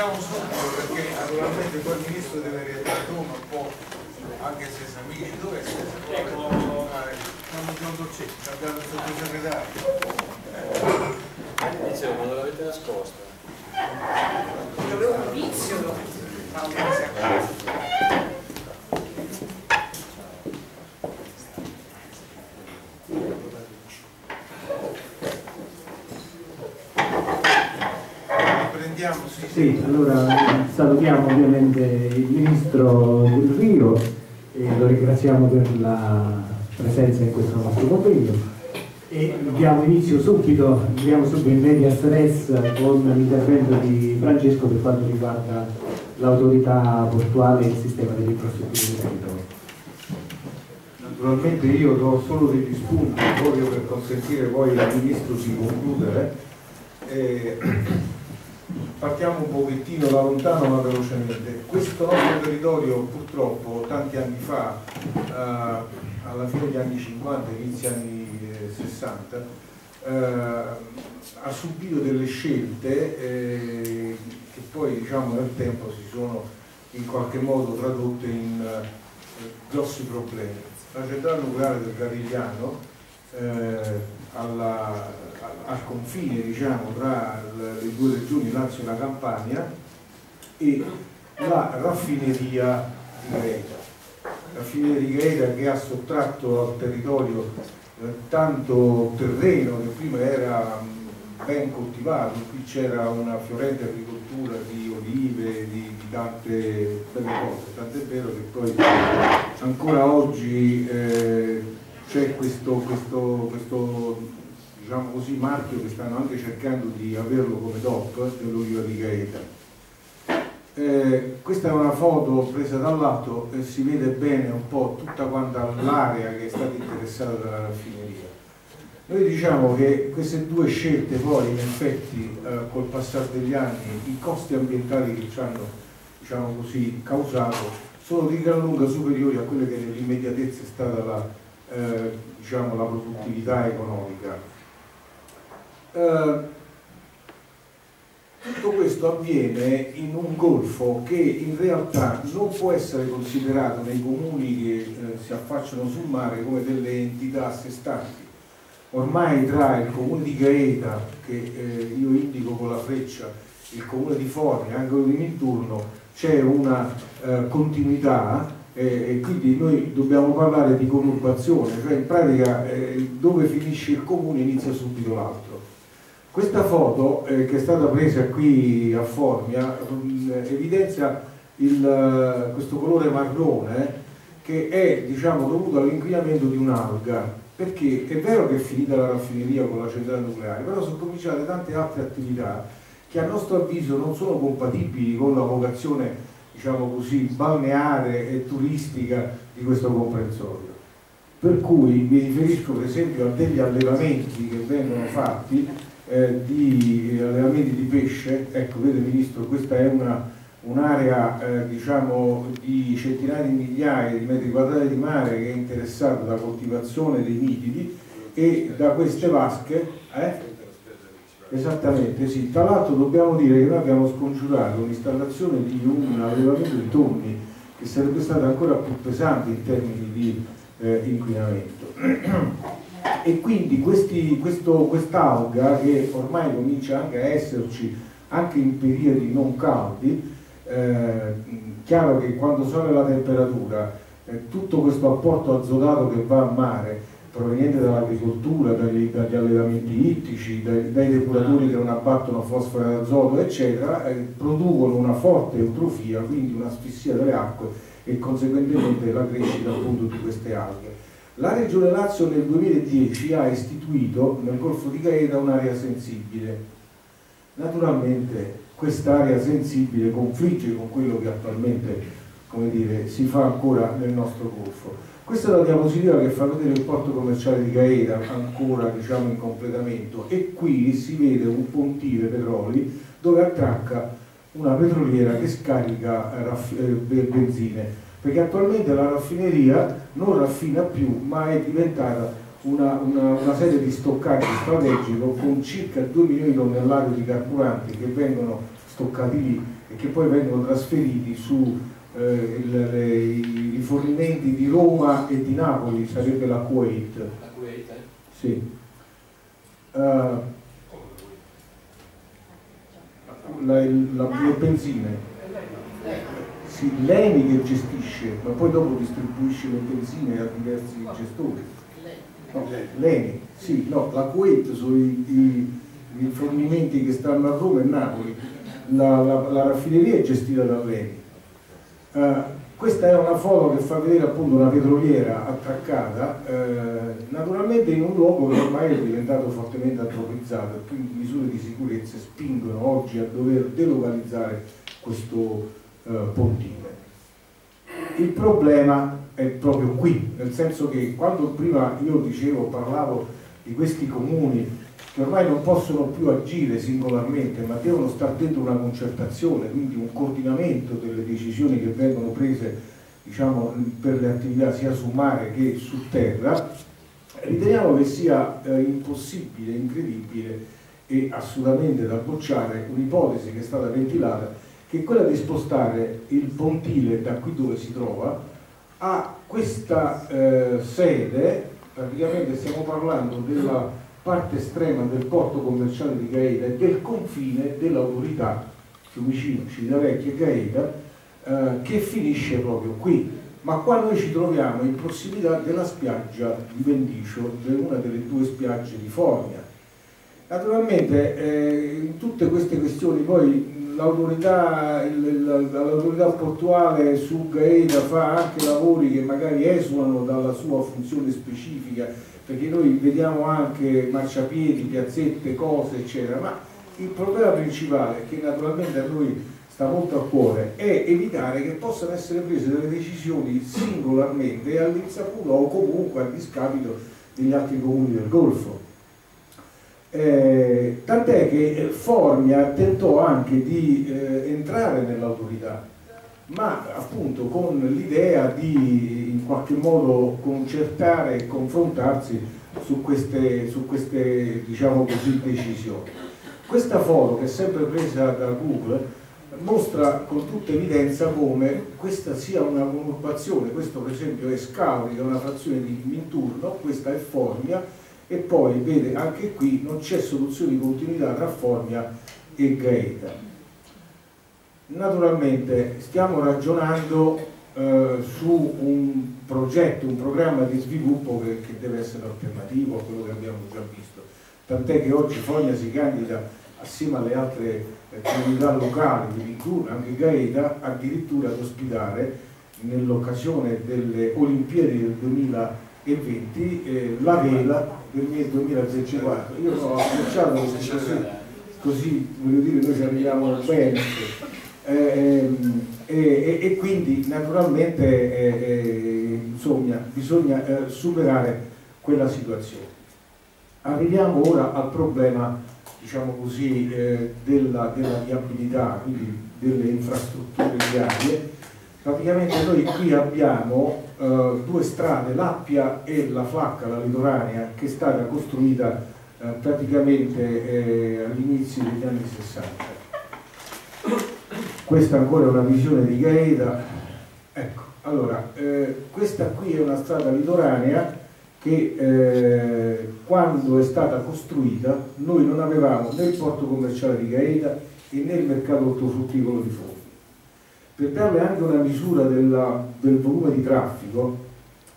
diciamo subito perché naturalmente poi il ministro deve rientrare a Roma un po' anche se siamo amici dove sei? Ecco, siamo John Dolcetti, abbiamo il sottosegretario. Dicevo, quando l'avete nascosta? Dovevo un vizio, Prendiamo, sì. Sì, allora salutiamo ovviamente il Ministro del Rio e lo ringraziamo per la presenza in questo nostro convegno e diamo inizio subito, diamo subito in media stress con l'intervento di Francesco per quanto riguarda l'autorità portuale e il sistema delle infrastrutture del territorio. Naturalmente io do solo degli spunti proprio per consentire poi al Ministro di concludere. Eh, partiamo un pochettino da lontano ma velocemente. Questo nostro territorio purtroppo tanti anni fa, eh, alla fine degli anni 50, inizi anni 60, eh, ha subito delle scelte eh, che poi diciamo, nel tempo si sono in qualche modo tradotte in eh, grossi problemi. La centrale nucleare del Garigliano eh, alla, al confine diciamo, tra le due regioni Lazio e la Campania e la raffineria di Gaeta. Raffineria di Gaeta che ha sottratto al territorio eh, tanto terreno che prima era mm, ben coltivato, qui c'era una fiorente agricoltura di olive, di, di tante belle cose, tant'è vero che poi ancora oggi eh, c'è questo, questo, questo diciamo così, marchio che stanno anche cercando di averlo come DOP dell'oliva di Gaeta eh, questa è una foto presa dall'alto e si vede bene un po' tutta quanta l'area che è stata interessata dalla raffineria. Noi diciamo che queste due scelte poi in effetti eh, col passare degli anni i costi ambientali che ci hanno diciamo così, causato sono di gran lunga superiori a quelle che nell'immediatezza è stata la, eh, diciamo, la produttività economica. Eh, tutto questo avviene in un golfo che in realtà non può essere considerato nei comuni che eh, si affacciano sul mare come delle entità a sé stanti. Ormai tra il comune di Gaeta, che eh, io indico con la freccia, il comune di Forni, anche di Minturno, c'è una eh, continuità eh, e quindi noi dobbiamo parlare di conurbazione, cioè in pratica eh, dove finisce il comune inizia subito l'altro. Questa foto eh, che è stata presa qui a Formia um, evidenzia il, uh, questo colore marrone che è diciamo, dovuto all'inquinamento di un'alga perché è vero che è finita la raffineria con la centrale nucleare però sono cominciate tante altre attività che a nostro avviso non sono compatibili con la vocazione diciamo così, balneare e turistica di questo comprensorio per cui mi riferisco per esempio a degli allevamenti che vengono fatti eh, di allevamenti di pesce, ecco vede Ministro, questa è un'area un eh, diciamo, di centinaia di migliaia di metri quadrati di mare che è interessata da coltivazione dei nitidi e da queste vasche eh? Esattamente, sì. Tra l'altro dobbiamo dire che noi abbiamo scongiurato l'installazione di un allevamento di tonni che sarebbe stato ancora più pesante in termini di eh, inquinamento e quindi quest'alga che ormai comincia anche a esserci anche in periodi non caldi, eh, chiaro che quando sale la temperatura eh, tutto questo apporto azotato che va a mare proveniente dall'agricoltura, dagli, dagli, allevamenti ittici, dai, dai, depuratori che non abbattono fosforo e azoto, eccetera, eh, producono una forte eutrofia, quindi un'asfissia delle acque e conseguentemente la crescita appunto di queste alghe. La Regione Lazio nel 2010 ha istituito nel Golfo di Gaeta un'area sensibile. Naturalmente quest'area sensibile confligge con quello che attualmente dire, si fa ancora nel nostro Golfo. Questa è la diapositiva che fa vedere il porto commerciale di Gaeta, ancora diciamo, in completamento, e qui si vede un pontile petroli dove attracca una petroliera che scarica eh, benzine. Perché attualmente la raffineria non raffina più ma è diventata una, una, una sede di stoccaggio strategico con circa 2 milioni di tonnellate di carburanti che vengono stoccati lì e che poi vengono trasferiti su eh, il, le, i rifornimenti di Roma e di Napoli, sarebbe la Kuwait. La Kuwait, eh? Sì. Uh, la, la, le benzine. Sì, l'ENI che gestisce, ma poi dopo distribuisce le benzine a diversi gestori. No, L'ENI, sì, no, la Kuwait sono i, i, i rifornimenti che stanno a Roma e Napoli, la, la, la raffineria è gestita dall'ENI. Uh, questa è una foto che fa vedere appunto una petroliera attraccata, eh, naturalmente in un luogo che ormai è diventato fortemente antropizzato e quindi misure di sicurezza spingono oggi a dover delocalizzare questo eh, pontile. Il problema è proprio qui, nel senso che quando prima io dicevo, parlavo di questi comuni che ormai non possono più agire singolarmente, ma devono stare dentro una concertazione, quindi un coordinamento delle decisioni che vengono prese diciamo, per le attività sia su mare che su terra, riteniamo che sia eh, impossibile, incredibile e assolutamente da bocciare un'ipotesi che è stata ventilata, che è quella di spostare il pontile da qui dove si trova a questa eh, sede, praticamente stiamo parlando della parte estrema del porto commerciale di Gaeta e del confine dell'autorità Fiumicino, Civitavecchia e Gaeta eh, che finisce proprio qui ma qua noi ci troviamo in prossimità della spiaggia di Vendicio, una delle due spiagge di Formia. Naturalmente eh, in tutte queste questioni poi l'autorità, portuale su Gaeta fa anche lavori che magari esulano dalla sua funzione specifica perché noi vediamo anche marciapiedi, piazzette, cose eccetera, ma il problema principale che naturalmente a noi sta molto a cuore è evitare che possano essere prese delle decisioni singolarmente all'insaputa o comunque a discapito degli altri comuni del Golfo. Eh, tant'è che Formia tentò anche di eh, entrare nell'autorità ma appunto con l'idea di in qualche modo concertare e confrontarsi su queste, su queste diciamo così, decisioni. Questa foto che è sempre presa da Google mostra con tutta evidenza come questa sia una conurbazione, questo per esempio è Scauri è una frazione di Minturno, questa è Formia e poi vede anche qui non c'è soluzione di continuità tra Formia e Gaeta Naturalmente stiamo ragionando eh, su un progetto, un programma di sviluppo che, che, deve essere alternativo a quello che abbiamo già visto. Tant'è che oggi Fogna si candida assieme alle altre eh, comunità locali, anche Gaeta, addirittura ad ospitare nell'occasione delle Olimpiadi del 2020 eh, la vela del 2024. Io ho approcciato così, così voglio dire noi ci arriviamo bene eh, e, e, quindi naturalmente eh, eh, insomma, bisogna eh, superare quella situazione. Arriviamo ora al problema diciamo così, eh, della, della, viabilità, quindi delle infrastrutture viarie. Praticamente noi qui abbiamo eh, due strade, l'Appia e la Flacca, la litoranea, che è stata costruita praticamente all'inizio degli anni 60 questa ancora è una visione di Gaeta. Ecco, allora eh, questa qui è una strada litoranea che eh, quando è stata costruita noi non avevamo né il porto commerciale di Gaeta e né il mercato ortofrutticolo di Fondi per darle anche una misura della, del volume di traffico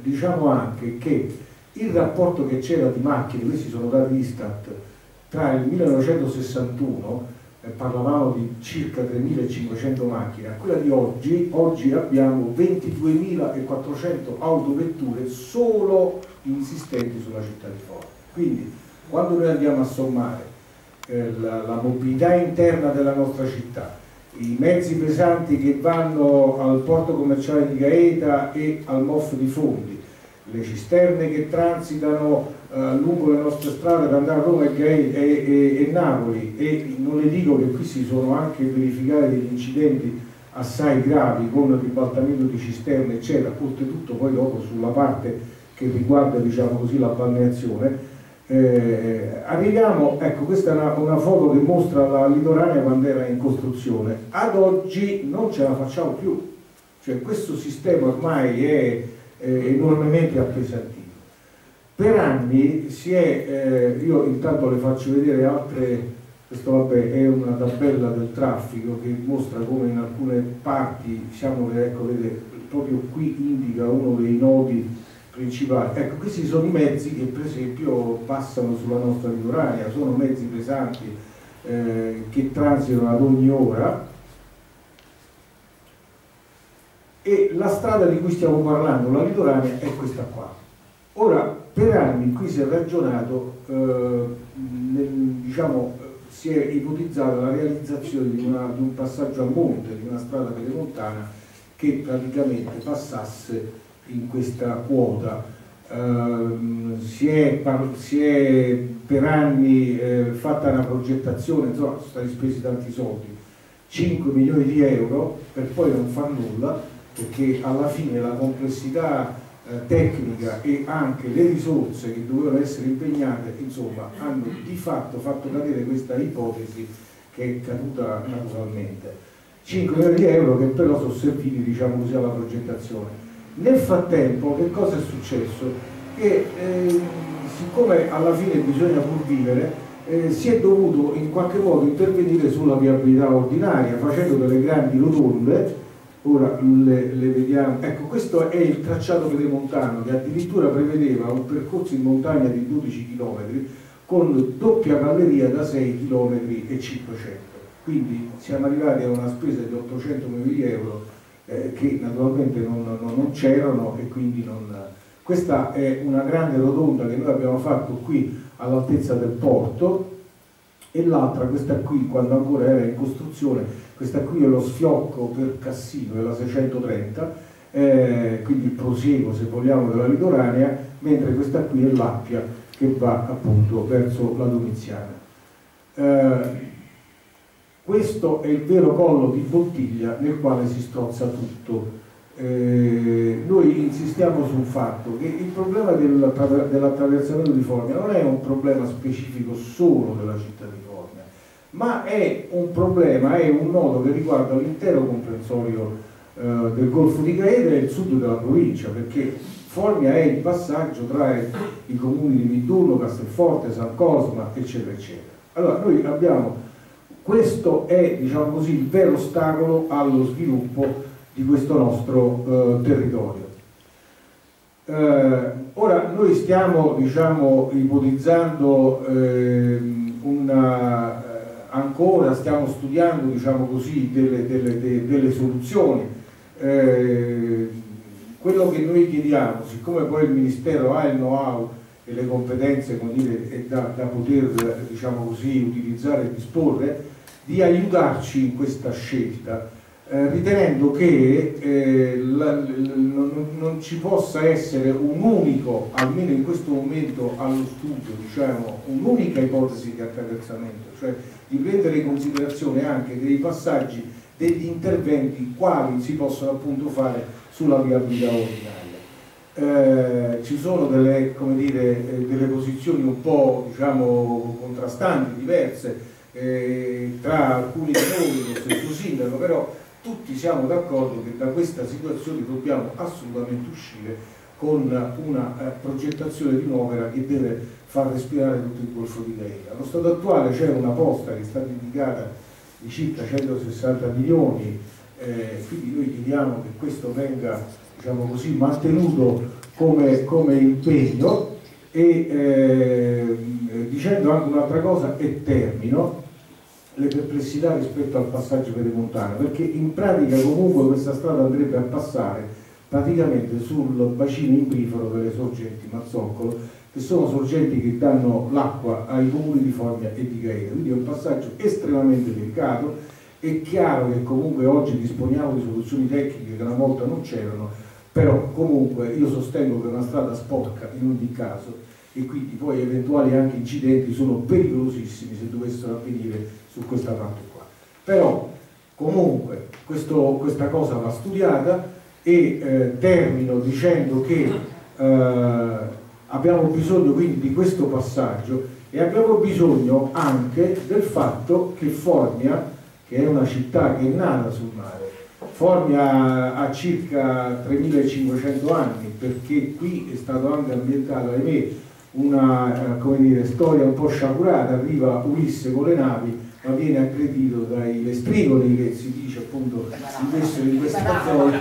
diciamo anche che il rapporto che c'era di macchine, questi sono dati Istat, tra il 1961 eh, parlavamo di circa 3.500 macchine, a quella di oggi, oggi abbiamo 22.400 autovetture solo insistenti sulla città di Forte. Quindi quando noi andiamo a sommare eh, la, la mobilità interna della nostra città, i mezzi pesanti che vanno al porto commerciale di Gaeta e al MOF di Fondi, le cisterne che transitano eh, lungo le nostre strade per andare a Roma e, e, e, Napoli. E non le dico che qui si sono anche verificati degli incidenti assai gravi con ribaltamento di cisterne eccetera, oltretutto poi dopo sulla parte che riguarda diciamo così, la balneazione, Eh, arriviamo, ecco questa è una, una, foto che mostra la litoranea quando era in costruzione, ad oggi non ce la facciamo più, cioè questo sistema ormai è, è enormemente appesantito. Per anni si è, eh, io intanto le faccio vedere altre, questo vabbè è una tabella del traffico che mostra come in alcune parti, diciamo, ecco, vede, proprio qui indica uno dei nodi principali. Ecco, questi sono i mezzi che per esempio passano sulla nostra litoranea, sono mezzi pesanti eh, che transitano ad ogni ora e la strada di cui stiamo parlando, la litoranea, è questa qua. Ora, per anni qui si è ragionato, eh, nel, diciamo, si è ipotizzata la realizzazione di, una, di un passaggio a monte, di una strada pedemontana che praticamente passasse in questa quota. Uh, si, è, si, è, per anni eh, fatta una progettazione, insomma sono stati spesi tanti soldi, 5 milioni di euro per poi non far nulla perché alla fine la complessità eh, tecnica e anche le risorse che dovevano essere impegnate insomma hanno di fatto fatto cadere questa ipotesi che è caduta naturalmente. 5 milioni di euro che però sono serviti diciamo così alla progettazione nel frattempo che cosa è successo? Che eh, siccome alla fine bisogna pur vivere, eh, si è dovuto in qualche modo intervenire sulla viabilità ordinaria facendo delle grandi rotonde, ora le, le vediamo, ecco questo è il tracciato pedemontano che addirittura prevedeva un percorso in montagna di 12 km con doppia galleria da 6 km e 500 quindi siamo arrivati a una spesa di 800 milioni di euro eh, che naturalmente non, non, non c'erano e quindi non... Questa è una grande rotonda che noi abbiamo fatto qui all'altezza del porto e l'altra, questa qui, quando ancora era in costruzione, questa qui è lo sfiocco per Cassino, è la 630, eh, quindi il prosieguo se vogliamo della litoranea, mentre questa qui è l'Appia che va appunto verso la Domiziana. Eh, questo è il vero collo di bottiglia nel quale si strozza tutto. Eh, noi insistiamo sul fatto che il problema dell'attraversamento di Formia non è un problema specifico solo della città di Formia, ma è un problema, è un nodo che riguarda l'intero comprensorio eh, del Golfo di Gaeta e il sud della provincia, perché Formia è il passaggio tra i comuni di Midullo, Castelforte, San Cosma, eccetera, eccetera. Allora, noi abbiamo questo è diciamo così, il vero ostacolo allo sviluppo di questo nostro eh, territorio. Eh, ora noi stiamo diciamo, ipotizzando eh, una, ancora, stiamo studiando diciamo così, delle, delle, delle, delle soluzioni. Eh, quello che noi chiediamo, siccome poi il Ministero ha il know-how e le competenze dire, da, da, poter diciamo così, utilizzare e disporre, di aiutarci in questa scelta, eh, ritenendo che eh, la, non, non, ci possa essere un unico, almeno in questo momento allo studio, diciamo, un'unica ipotesi di attraversamento, cioè di prendere in considerazione anche dei passaggi, degli interventi quali si possono appunto fare sulla viabilità ordinaria. Eh, ci sono delle, dire, eh, delle, posizioni un po' diciamo, contrastanti, diverse, eh, tra alcuni di noi, lo stesso sindaco, però tutti siamo d'accordo che da questa situazione dobbiamo assolutamente uscire con una eh, progettazione di un'opera che deve far respirare tutto il Golfo di Gaeta. Allo stato attuale c'è una posta che è stata indicata di circa 160 milioni, eh, quindi noi chiediamo che questo venga diciamo così, mantenuto come, come impegno e eh, dicendo anche un'altra cosa e termino, le perplessità rispetto al passaggio pedemontano perché in pratica comunque questa strada andrebbe a passare praticamente sul bacino imbrifero delle sorgenti Mazzoccolo che sono sorgenti che danno l'acqua ai comuni di Foglia e di Gaeta. Quindi è un passaggio estremamente delicato. È chiaro che comunque oggi disponiamo di soluzioni tecniche che una volta non c'erano però comunque io sostengo che è una strada sporca in ogni caso e quindi poi eventuali anche incidenti sono pericolosissimi se dovessero avvenire su questa parte qua. Però comunque questo, questa cosa va studiata e eh, termino dicendo che eh, Abbiamo bisogno quindi di questo passaggio e abbiamo bisogno anche del fatto che Formia, che è una città che è nata sul mare, Formia ha circa 3500 anni perché qui è stato anche ambientato, ahimè, una eh, dire, storia un po' sciagurata, arriva Ulisse con le navi ma viene aggredito dai lestrigoli che si dice appunto si vissero in questa zona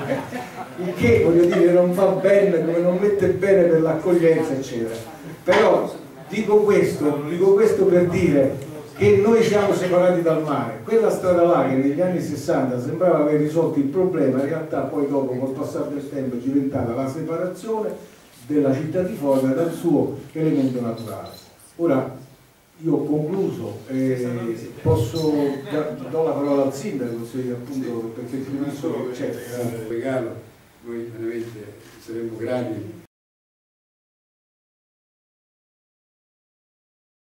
il che voglio dire non va bene come non mette bene per l'accoglienza eccetera. Però dico questo, dico questo per dire che noi siamo separati dal mare. Quella strada là che negli anni 60 sembrava aver risolto il problema in realtà poi dopo col passare del tempo è diventata la separazione della città di Foggia dal suo elemento naturale ora io ho concluso, eh, posso do la parola al sindaco se, appunto, perché il permesso c'è. regalo, noi veramente saremmo grati